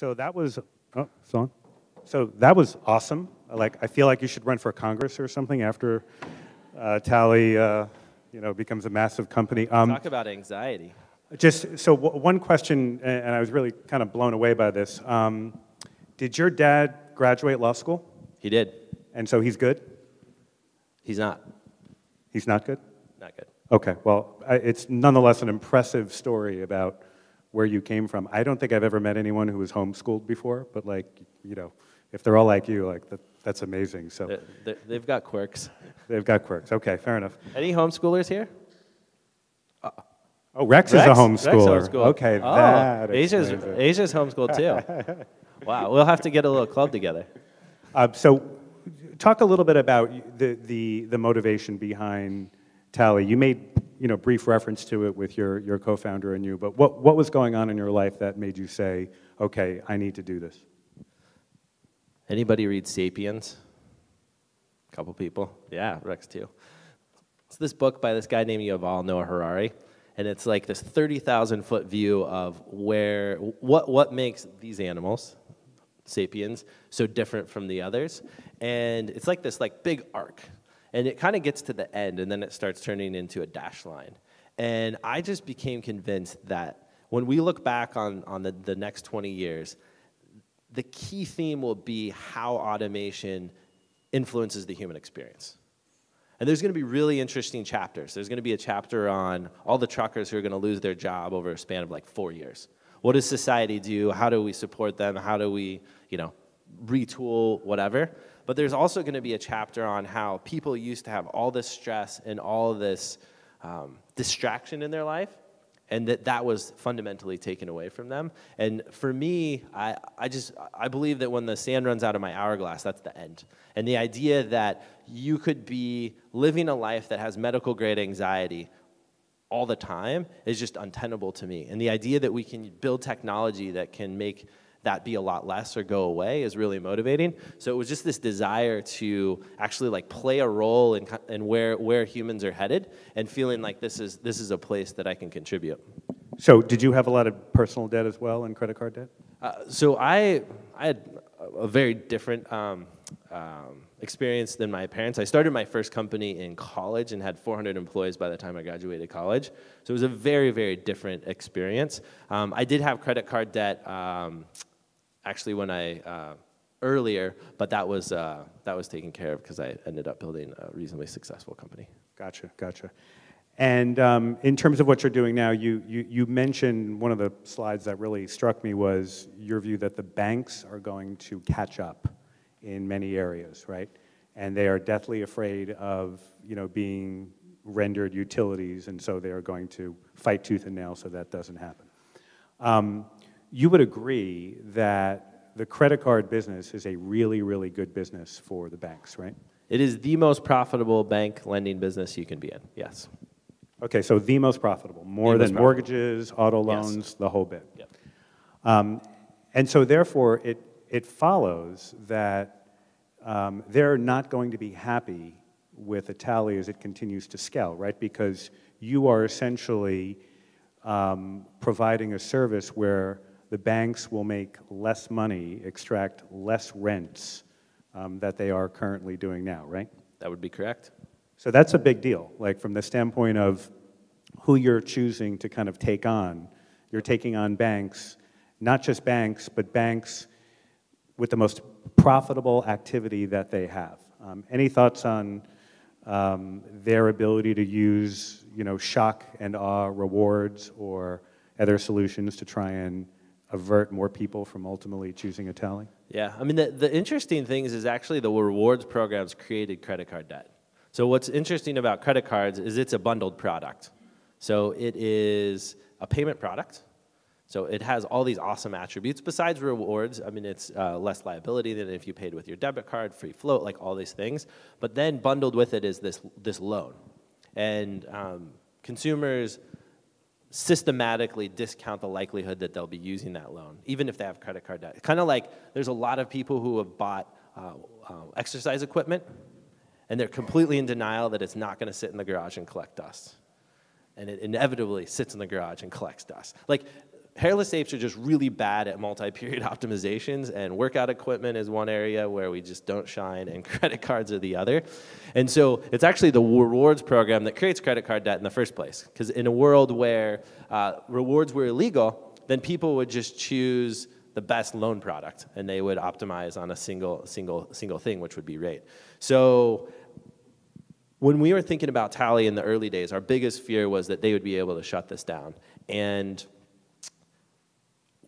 So that was, oh, it's on. So that was awesome. Like, I feel like you should run for Congress or something after uh, Tally, uh, you know, becomes a massive company. Um, Talk about anxiety. just so w- one question, and I was really kind of blown away by this. Um, did your dad graduate law school? He did. And so he's good? He's not. He's not good? Not good. Okay, well, I- it's nonetheless an impressive story about where you came from. I don't think I've ever met anyone who was homeschooled before, but like, you know, if they're all like you, like that, that's amazing. So they're- They've got quirks. they've got quirks. Okay, fair enough. Any homeschoolers here? Oh, Rex, Rex? is a homeschooler. Rex homeschooled. Okay, Oh, that Asia's, it. Asia's homeschooled too. wow, we'll have to get a little club together. Uh, so, talk a little bit about the, the, the motivation behind Tally. You made you know brief reference to it with your, your co-founder and you, but what, what was going on in your life that made you say, okay, I need to do this? Anybody read *Sapiens*? A couple people. Yeah, Rex too. It's this book by this guy named Yuval Noah Harari, and it's like this thirty thousand foot view of where what what makes these animals, sapiens, so different from the others, and it's like this like big arc, and it kind of gets to the end, and then it starts turning into a dash line, and I just became convinced that when we look back on on the, the next twenty years, the key theme will be how automation influences the human experience. And there's going to be really interesting chapters. There's going to be a chapter on all the truckers who are going to lose their job over a span of like four years. What does society do? How do we support them? How do we, you know, retool whatever? But there's also going to be a chapter on how people used to have all this stress and all this um, distraction in their life, and that that was fundamentally taken away from them. And for me, I, I just I believe that when the sand runs out of my hourglass, that's the end. And the idea that you could be living a life that has medical grade anxiety all the time is just untenable to me. And the idea that we can build technology that can make that be a lot less or go away is really motivating. So it was just this desire to actually like play a role in, in where, where humans are headed and feeling like this is, this is a place that I can contribute. So, did you have a lot of personal debt as well and credit card debt? Uh, so I, I had a very different um, um, experience than my parents. I started my first company in college and had 400 employees by the time I graduated college. So it was a very, very different experience. Um, I did have credit card debt um, actually when I uh, earlier, but that was uh, that was taken care of because I ended up building a reasonably successful company. Gotcha, gotcha. And um, in terms of what you're doing now, you, you, you mentioned one of the slides that really struck me was your view that the banks are going to catch up in many areas, right? And they are deathly afraid of you know, being rendered utilities, and so they are going to fight tooth and nail so that doesn't happen. Um, you would agree that the credit card business is a really, really good business for the banks, right? It is the most profitable bank lending business you can be in. Yes. Okay, so the most profitable, more The than profitable. mortgages, auto Yes. loans, the whole bit. Yep. Um, and so, therefore, it, it follows that um, they're not going to be happy with a tally as it continues to scale, right? Because you are essentially um, providing a service where the banks will make less money, extract less rents um, that they are currently doing now, right? That would be correct. So that's a big deal, like from the standpoint of who you're choosing to kind of take on. You're taking on banks, not just banks, but banks with the most profitable activity that they have. Um, any thoughts on um, their ability to use, you know, shock and awe rewards or other solutions to try and avert more people from ultimately choosing a tally? Yeah, I mean, the, the interesting thing is, is actually the rewards programs created credit card debt. So what's interesting about credit cards is it's a bundled product. So it is a payment product. So it has all these awesome attributes besides rewards. I mean, it's uh, less liability than if you paid with your debit card, free float, like all these things. But then bundled with it is this this loan, and um, consumers systematically discount the likelihood that they'll be using that loan, even if they have credit card debt. Kind of like there's a lot of people who have bought uh, uh, exercise equipment, and they're completely in denial that it's not going to sit in the garage and collect dust. And it inevitably sits in the garage and collects dust. Like, hairless apes are just really bad at multi-period optimizations, and workout equipment is one area where we just don't shine, and credit cards are the other. And so it's actually the rewards program that creates credit card debt in the first place. Because in a world where uh, rewards were illegal, then people would just choose the best loan product, and they would optimize on a single, single, single thing, which would be rate. So when we were thinking about Tally in the early days, our biggest fear was that they would be able to shut this down. And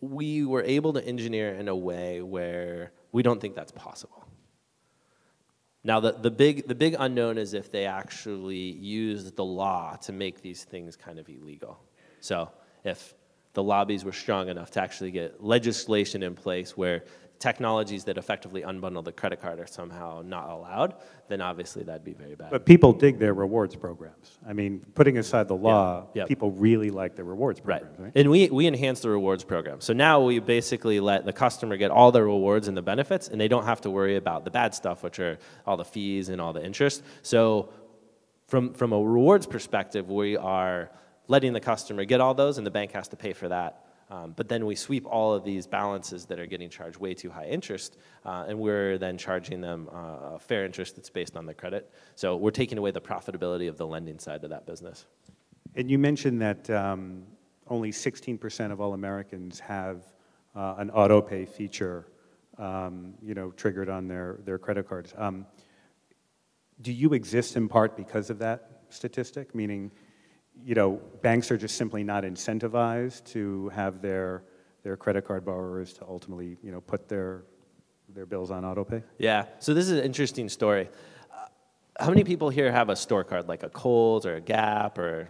we were able to engineer in a way where we don't think that's possible. Now, the, the, big, the big unknown is if they actually used the law to make these things kind of illegal. So, if the lobbies were strong enough to actually get legislation in place where technologies that effectively unbundle the credit card are somehow not allowed, then obviously that'd be very bad. But people dig their rewards programs. I mean, putting aside the law, yeah. people really like their rewards programs, right? right? And we, we enhance the rewards program. So now we basically let the customer get all the rewards and the benefits, and they don't have to worry about the bad stuff, which are all the fees and all the interest. So from, from a rewards perspective, we are letting the customer get all those, and the bank has to pay for that um, but then we sweep all of these balances that are getting charged way too high interest, uh, and we're then charging them uh, a fair interest that's based on the credit. So we're taking away the profitability of the lending side of that business. And you mentioned that um, only 16% of all Americans have uh, an auto pay feature, um, you know, triggered on their, their credit cards. Um, do you exist in part because of that statistic? Meaning, you know, banks are just simply not incentivized to have their, their credit card borrowers to ultimately, you know, put their, their bills on autopay. Yeah, so this is an interesting story. Uh, how many people here have a store card, like a Kohl's or a Gap or,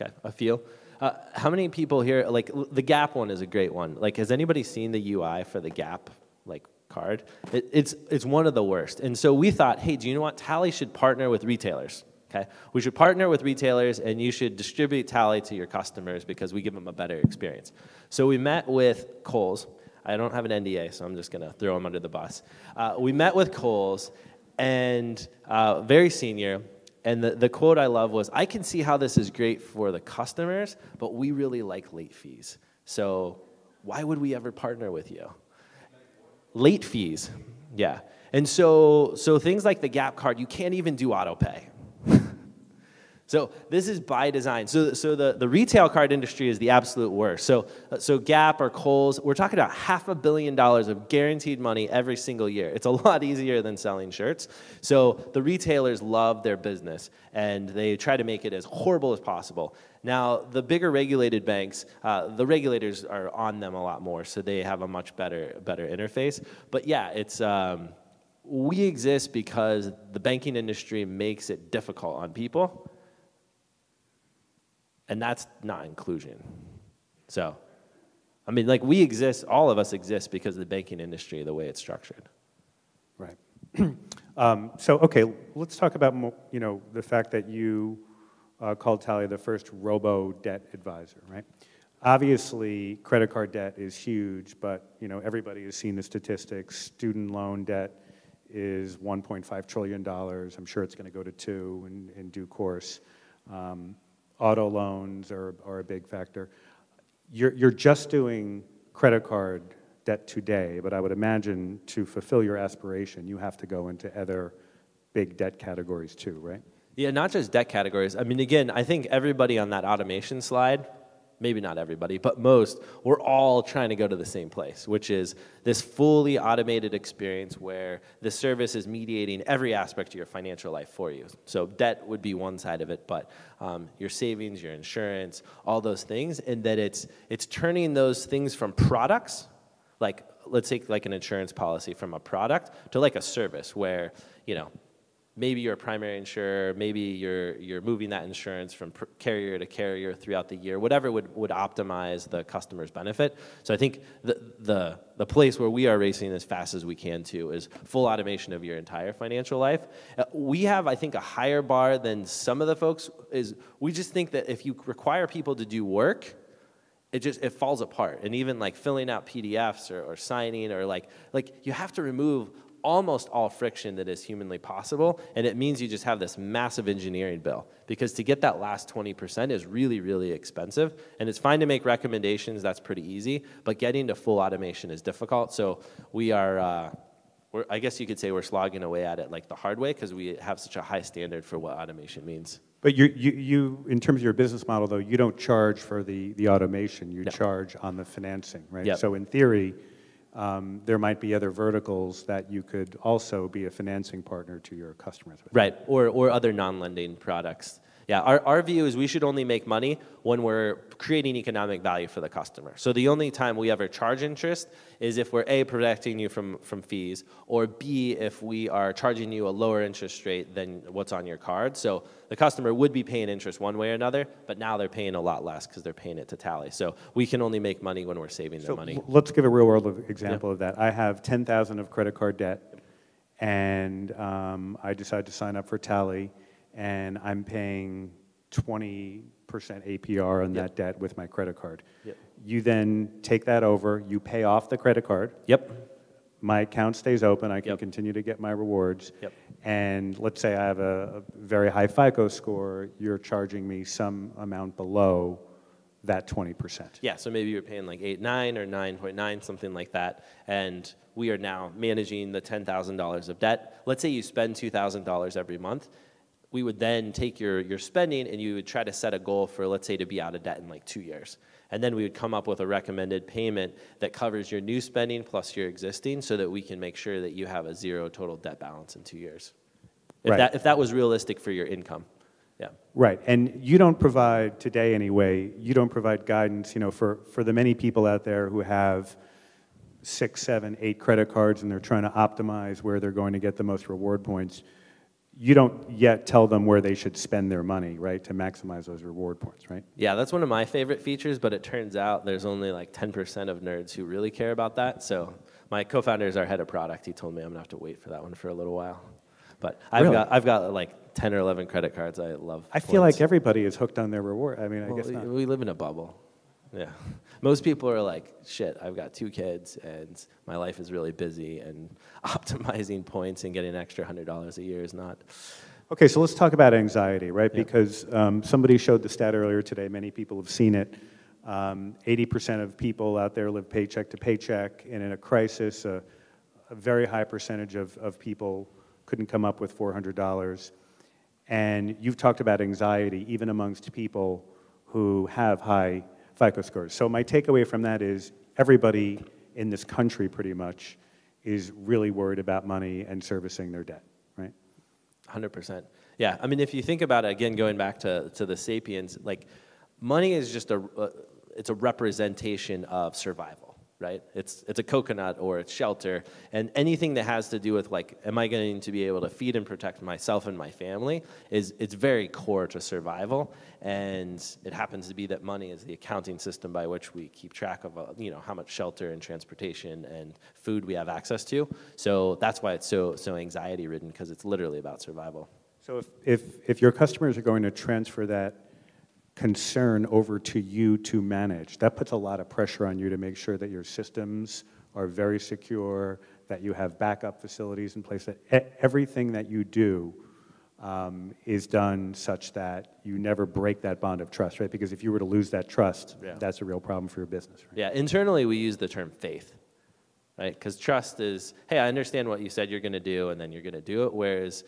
okay, a few? Uh, how many people here, like the Gap one is a great one. Like, has anybody seen the UI for the Gap, like, card? It, it's, it's one of the worst. And so we thought, hey, do you know what? Tally should partner with retailers. Okay? We should partner with retailers and you should distribute Tally to your customers because we give them a better experience. So we met with Kohl's. I don't have an NDA, so I'm just going to throw them under the bus. Uh, we met with Kohl's and uh, very senior. And the, the quote I love was I can see how this is great for the customers, but we really like late fees. So why would we ever partner with you? Late fees, yeah. And so, so things like the Gap card, you can't even do auto pay. So this is by design. So, so the, the retail card industry is the absolute worst. So, so Gap or Kohl's, we're talking about half a billion dollars of guaranteed money every single year. It's a lot easier than selling shirts. So the retailers love their business and they try to make it as horrible as possible. Now, the bigger regulated banks, uh, the regulators are on them a lot more, so they have a much better, better interface. But yeah, it's... Um, we exist because the banking industry makes it difficult on people and that's not inclusion. So, I mean, like we exist, all of us exist because of the banking industry, the way it's structured. Right. um, so, okay, let's talk about you know the fact that you uh, called Tally the first robo debt advisor, right? Obviously, credit card debt is huge, but you know everybody has seen the statistics. Student loan debt is 1.5 trillion dollars. I'm sure it's going to go to two in, in due course. Um, auto loans are, are a big factor. You're, you're just doing credit card debt today, but I would imagine to fulfill your aspiration, you have to go into other big debt categories too, right? Yeah, not just debt categories. I mean, again, I think everybody on that automation slide maybe not everybody, but most, we're all trying to go to the same place, which is this fully automated experience where the service is mediating every aspect of your financial life for you. So debt would be one side of it, but um, your savings, your insurance, all those things, and that it's it's turning those things from products, like let's take like an insurance policy from a product to like a service where you know maybe you're a primary insurer, maybe you're, you're moving that insurance from carrier to carrier throughout the year, whatever would, would optimize the customer's benefit. So I think the, the, the place where we are racing as fast as we can to is full automation of your entire financial life. Uh, we have, I think, a higher bar than some of the folks is we just think that if you require people to do work, it just it falls apart and even like filling out pdfs or, or signing or like like you have to remove almost all friction that is humanly possible. And it means you just have this massive engineering bill because to get that last 20% is really, really expensive. And it's fine to make recommendations, that's pretty easy. But getting to full automation is difficult. So we are. Uh, I guess you could say we're slogging away at it like the hard way because we have such a high standard for what automation means. But you, you, you, in terms of your business model, though, you don't charge for the, the automation. You No. charge on the financing, right? Yep. So in theory, um, there might be other verticals that you could also be a financing partner to your customers with. Right, or, or other non-lending products. Yeah, our, our view is we should only make money when we're creating economic value for the customer. So the only time we ever charge interest is if we're A, protecting you from, from fees, or B, if we are charging you a lower interest rate than what's on your card. So the customer would be paying interest one way or another, but now they're paying a lot less because they're paying it to tally. So we can only make money when we're saving So them money. let's give a real world example of that. I have 10,000 of credit card debt, and um, I decide to sign up for Tally, and I'm paying 20% APR on that debt with my credit card. Yep. You then take that over, you pay off the credit card, Yep, my account stays open, I can Yep. continue to get my rewards. Yep. And let's say I have a, a very high FICO score, you're charging me some amount below that 20%. Yeah, so maybe you're paying like eight nine or nine point nine, something like that, and we are now managing the ten thousand dollars of debt. Let's say you spend two thousand dollars every month. We would then take your, your spending and you would try to set a goal for, let's say, to be out of debt in like two years. And then we would come up with a recommended payment that covers your new spending plus your existing so that we can make sure that you have a zero total debt balance in two years. If, Right. that, if that was realistic for your income. Yeah. Right, and you don't provide, today anyway, you don't provide guidance, you know, for, for the many people out there who have six, seven, eight credit cards and they're trying to optimize where they're going to get the most reward points. You don't yet tell them where they should spend their money, right, to maximize those reward points, right? Yeah, that's one of my favorite features, but it turns out there's only like 10% of nerds who really care about that. So my co-founder is our head of product. He told me I'm gonna have to wait for that one for a little while. But I've Really? got I've got like 10 or 11 credit cards. I love. I feel like everybody is hooked on their reward. I mean, I Well, guess not. we live in a bubble. Yeah, most people are like, shit. I've got two kids, and my life is really busy, and optimizing points and getting an extra hundred dollars a year is not. Okay, so let's talk about anxiety, right? Yeah. Because um, somebody showed the stat earlier today, many people have seen it. Um, 80% of people out there live paycheck to paycheck, and in a crisis, a, a very high percentage of, of people couldn't come up with $400. And you've talked about anxiety even amongst people who have high FICO scores. So my takeaway from that is everybody in this country pretty much is really worried about money and servicing their debt, right? Hundred percent. Yeah, I mean, if you think about it again, going back to to the sapiens, like money is just a uh, it's a representation of survival, right? It's it's a coconut or it's shelter, and anything that has to do with like, am I going to be able to feed and protect myself and my family is it's very core to survival, and it happens to be that money is the accounting system by which we keep track of uh, you know how much shelter and transportation and food we have access to. So that's why it's so so anxiety ridden because it's literally about survival. So if, if, if your customers are going to transfer that concern over to you to manage, that puts a lot of pressure on you to make sure that your systems are very secure, that you have backup facilities in place, that everything that you do um, is done such that you never break that bond of trust, right? Because if you were to lose that trust, Yeah. that's a real problem for your business, right? Yeah, internally we use the term faith, right? Because trust is, hey, I understand what you said you're going to do, and then you're going to do it. Whereas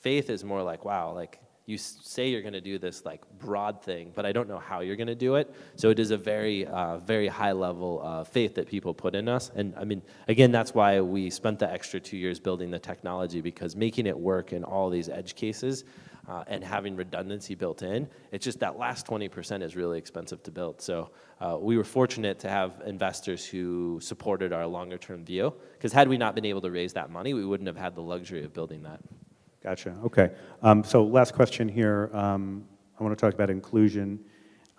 faith is more like, wow, like you say you're going to do this like broad thing, but I don't know how you're going to do it. So it is a very, uh, very high level of faith that people put in us. And I mean, again, that's why we spent the extra two years building the technology because making it work in all these edge cases. Uh, and having redundancy built in, it's just that last 20% is really expensive to build. So uh, we were fortunate to have investors who supported our longer term view. Because had we not been able to raise that money, we wouldn't have had the luxury of building that. Gotcha. Okay. Um, so last question here. Um, I want to talk about inclusion,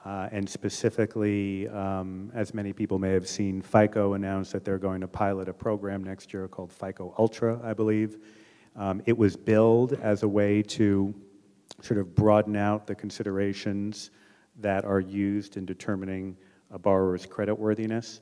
uh, and specifically, um, as many people may have seen, FICO announced that they're going to pilot a program next year called FICO Ultra, I believe. Um, it was billed as a way to sort of broaden out the considerations that are used in determining a borrower's creditworthiness.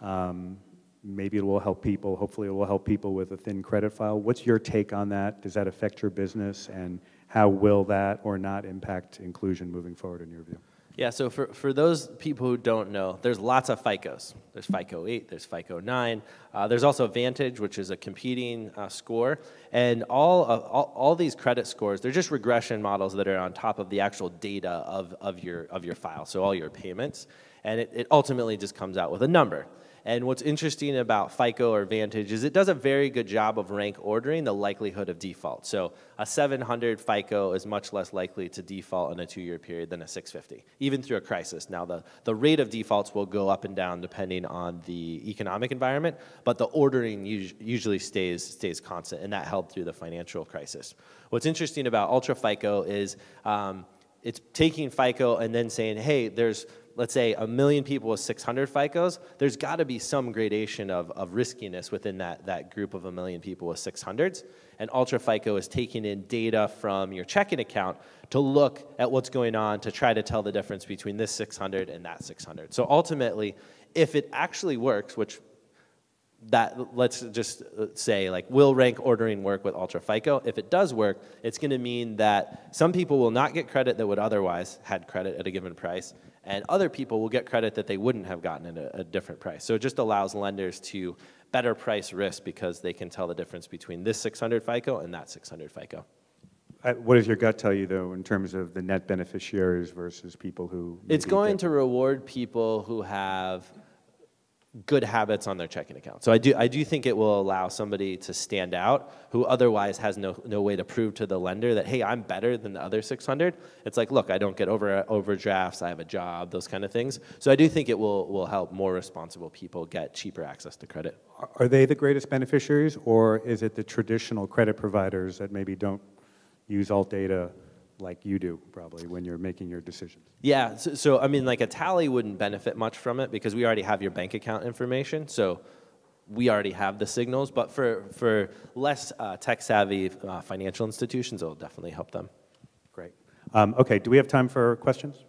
Um, maybe it will help people. Hopefully, it will help people with a thin credit file. What's your take on that? Does that affect your business? And how will that or not impact inclusion moving forward, in your view? Yeah, so for, for those people who don't know, there's lots of FICOs. There's FICO 8, there's FICO 9. Uh, there's also Vantage, which is a competing uh, score. And all, all, all these credit scores, they're just regression models that are on top of the actual data of, of, your, of your file, so all your payments. And it, it ultimately just comes out with a number. And what's interesting about FICO or Vantage is it does a very good job of rank ordering the likelihood of default. So a 700 FICO is much less likely to default in a two-year period than a 650, even through a crisis. Now, the, the rate of defaults will go up and down depending on the economic environment, but the ordering usually stays, stays constant, and that held through the financial crisis. What's interesting about Ultra FICO is um, it's taking FICO and then saying, hey, there's let's say a million people with 600 FICOs, there's got to be some gradation of, of riskiness within that, that group of a million people with 600s. And Ultra FICO is taking in data from your checking account to look at what's going on to try to tell the difference between this 600 and that 600. So ultimately, if it actually works, which that let's just uh, say like will rank ordering work with ultra fico if it does work it's going to mean that some people will not get credit that would otherwise had credit at a given price and other people will get credit that they wouldn't have gotten at a, a different price so it just allows lenders to better price risk because they can tell the difference between this 600 fico and that 600 fico what does your gut tell you, though, in terms of the net beneficiaries versus people who? It's going to reward people who have good habits on their checking account. So I do, I do think it will allow somebody to stand out who otherwise has no, no way to prove to the lender that, hey, I'm better than the other 600. It's like, look, I don't get over overdrafts, I have a job, those kind of things. So I do think it will, will help more responsible people get cheaper access to credit. Are they the greatest beneficiaries, or is it the traditional credit providers that maybe don't use alt data like you do probably when you're making your decisions. Yeah, so, so, I mean, like a tally wouldn't benefit much from it because we already have your bank account information. So we already have the signals. But for for less uh, tech savvy uh, financial institutions, it'll definitely help them. Great. Um, okay. Do we have time for questions?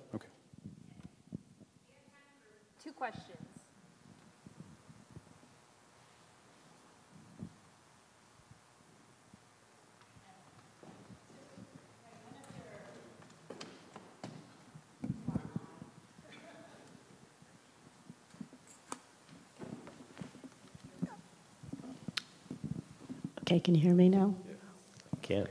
Okay, can you hear me now? Yeah. Can.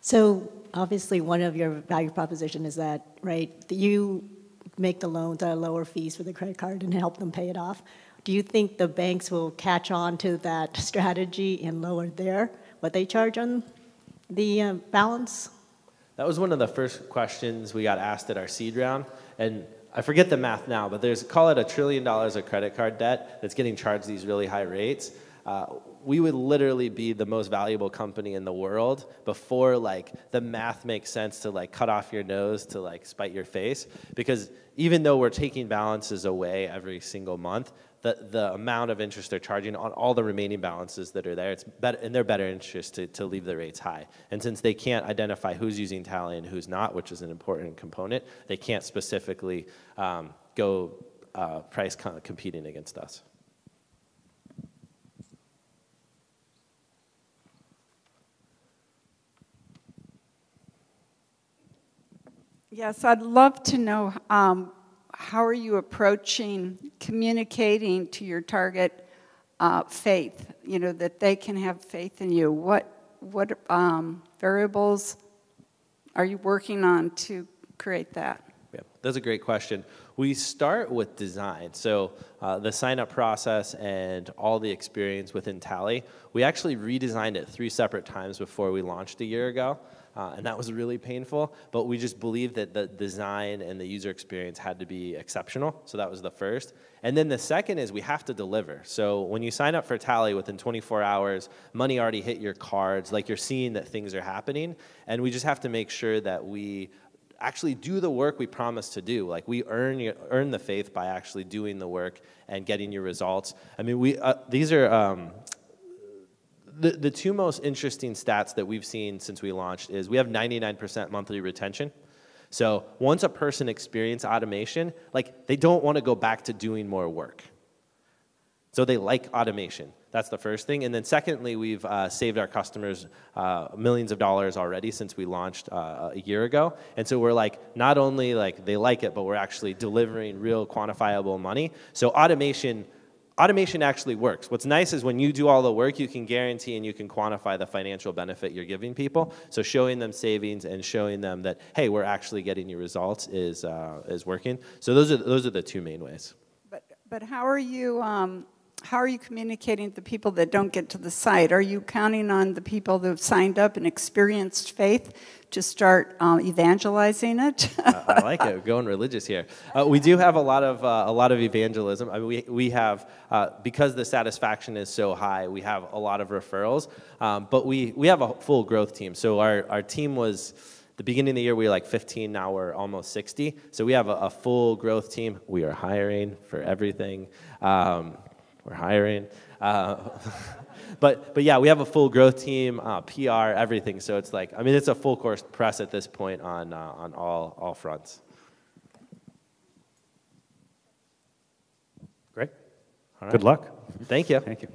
So obviously, one of your value proposition is that, right, you make the loans at lower fees for the credit card and help them pay it off. Do you think the banks will catch on to that strategy and lower their what they charge on the uh, balance? That was one of the first questions we got asked at our seed round, and I forget the math now, but there's call it a trillion dollars of credit card debt that's getting charged these really high rates. Uh, we would literally be the most valuable company in the world before like the math makes sense to like cut off your nose to like spite your face. Because even though we're taking balances away every single month the, the amount of interest they're charging on all the remaining balances that are there it's better in their better interest to, to leave the rates high. And since they can't identify who's using tally and who's not which is an important component they can't specifically um, go uh, price competing against us Yes, I'd love to know um, how are you approaching communicating to your target uh, faith, you know, that they can have faith in you. What, what um, variables are you working on to create that? Yeah, that's a great question. We start with design. So uh, the sign up process and all the experience within Tally, we actually redesigned it three separate times before we launched a year ago uh, and that was really painful. But we just believed that the design and the user experience had to be exceptional. So that was the first. And then the second is we have to deliver. So when you sign up for Tally within 24 hours, money already hit your cards, like you're seeing that things are happening. And we just have to make sure that we actually do the work we promise to do. Like we earn earn the faith by actually doing the work and getting your results. I mean, we uh, these are um, the, the two most interesting stats that we've seen since we launched is we have 99% monthly retention. So once a person experience automation, like they don't want to go back to doing more work. So they like automation. That's the first thing. And then secondly, we've uh, saved our customers uh, millions of dollars already since we launched uh, a year ago. And so we're like, not only like they like it, but we're actually delivering real quantifiable money. So automation, automation actually works. What's nice is when you do all the work, you can guarantee and you can quantify the financial benefit you're giving people. So showing them savings and showing them that, hey, we're actually getting you results is, uh, is working. So those are, those are the two main ways. But, but how are you, um, how are you communicating with the people that don't get to the site? Are you counting on the people that have signed up and experienced faith to start um, evangelizing it? I, I like it. We're going religious here. Uh, we do have a lot of uh, a lot of evangelism. I mean, we we have uh, because the satisfaction is so high. We have a lot of referrals, um, but we we have a full growth team. So our our team was. The beginning of the year, we were like 15. Now we're almost 60. So we have a, a full growth team. We are hiring for everything. Um, we're hiring. Uh, but, but yeah, we have a full growth team, uh, PR, everything. So it's like, I mean, it's a full course press at this point on, uh, on all, all fronts. Great. All right. Good luck. Thank you. Thank you.